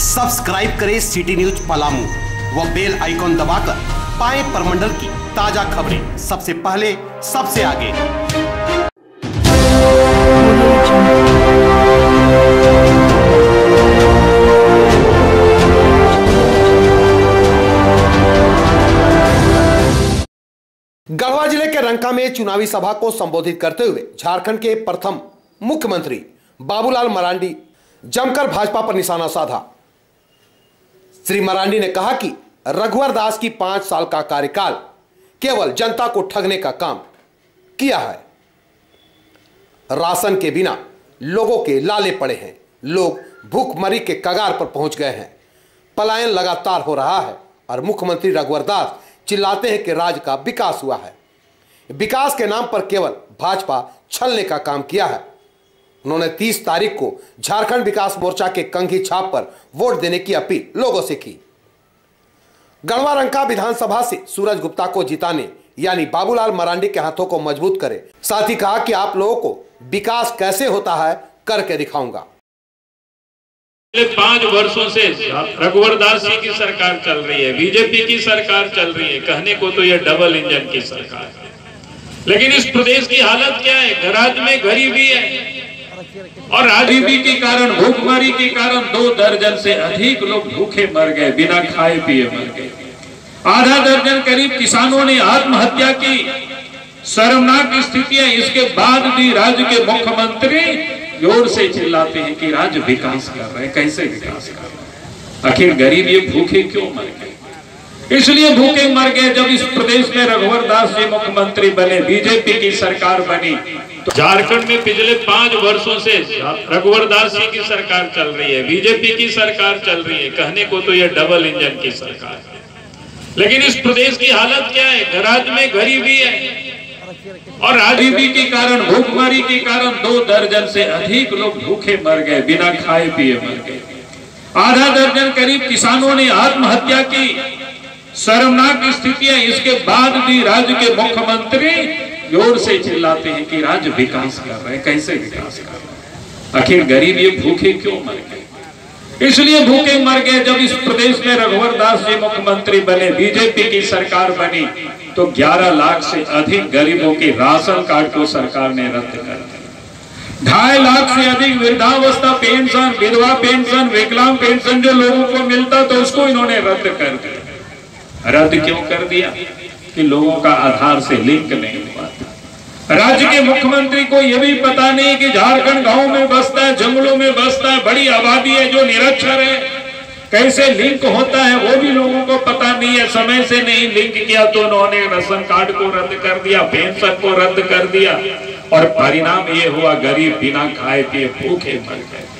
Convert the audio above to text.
Subscribe करें city news Palamu व bell icon दबाकर पाएँ परमंडल की ताज़ा खबरें। सबसे पहले, सबसे आगे। गढ़वा ज़िले के रंका में चुनावी सभा को संबोधित करते हुए झारखंड के प्रथम मुख्यमंत्री बाबूलाल मरांडी जमकर भाजपा पर निशाना साधा। श्री मरांडी ने कहा कि रघुवर दास की पाँच साल का कार्यकाल केवल जनता को ठगने का काम किया है। राशन के बिना लोगों के लाले पड़े हैं। लोग भूखमरी के कगार पर पहुँच गए हैं। पलायन लगातार हो रहा है और मुख्यमंत्री रघुवर दास चिल्लाते हैं कि राज्य का विकास हुआ है। विकास के नाम पर केवल भाजपा छलने का काम किया है। उन्होंने 30 तारीख को झारखंड विकास मोर्चा के कंघी छाप पर वोट देने की अपील लोगों से की। गढ़वा रंका विधानसभा से सूरज गुप्ता को जिताने, यानी बाबूलाल मरांडी के हाथों को मज़बूत करे। साथ ही कहा कि आप लोगों को विकास कैसे होता है, करके दिखाऊँगा। पाँच वर्षों से रघुवर दास जी की सरकार चल रही है, बीजेपी की सरकार चल रही है, कहने को तो यह डबल इंजन की सरकार है। लेकिन इस प्रदेश की हालत क्या है? राज्य में गरीबी है। और गरीबी के कारण, भूखमरी के कारण दो दर्जन से अधिक लोग भूखे मर गए, बिना खाए पिए मर गए। आधा दर्जन करीब किसानों ने आत्महत्या की। शर्मनाक स्थितियाँ, इसके बाद भी राज्य के मुख्यमंत्री ज़ोर से चिल्लाते हैं कि राज्य विकास कर रहे कैसे विकास कर रहे आखिर गरीब ये भूखे क्यों मर गए? इसलिए भूखे मर गए जब इस प्रदेश में रघुवर दास जी मुख्यमंत्री बने बीजेपी की सरकार बनी। तो झारखंड में पिछले पाँच वर्षों से रघुवर दास जी की सरकार चल रही है बीजेपी की सरकार चल रही है। कहने को तो यह डबल इंजन की सरकार है। लेकिन इस प्रदेश की हालत क्या है? राज्य में गरीबी है। और गरीबी के कारण भूखमरी के कारण दो दर्जन से अधिक लोग भूखे मर गए बिना खाए पिए मर गए। आधा दर्जन करीब किसानों ने आत्महत्या की। शर्मनाक स्थिति है। इसके बाद भी राज्य के मुख्यमंत्री ज़ोर से चिल्लाते हैं कि राज्य विकास कर रहे हैं। कैसे विकास कर रहे आखिर गरीब ये भूखे क्यों मर गए? इसलिए भूखे मर गए। जब इस प्रदेश में रघुवर दास जी मुख्यमंत्री बने, बीजेपी की सरकार बनी तो 11 लाख से अधिक गरीबों के राशन कार्ड को सरकार ने रद्द कर दिया। ढाई लाख से अधिक वृद्धावस्था, पेंशन, विधवा पेंशन, विकलांग पेंशन, जो लोगों को मिलता तो उसको इन्होंने रद्द कर दिया। रद्द क्यों कर दिया? कि लोगों का आधार से लिंक नहीं हुआ राज्य के मुख्यमंत्री को यह भी पता नहीं कि झारखंड गाँव में बसता है, जंगलों में बसता है, बड़ी आबादी है, जो निरक्षर है। कैसे लिंक होता है, वो भी लोगों को पता नहीं है। समय से नहीं लिंक किया तो उन्होंने राशन कार्ड को रद्द कर दिया, पेंशन को रद्द कर दिया। और परिणाम ये हुआ, गरीब बिना खाए पिए भूखे मर गए।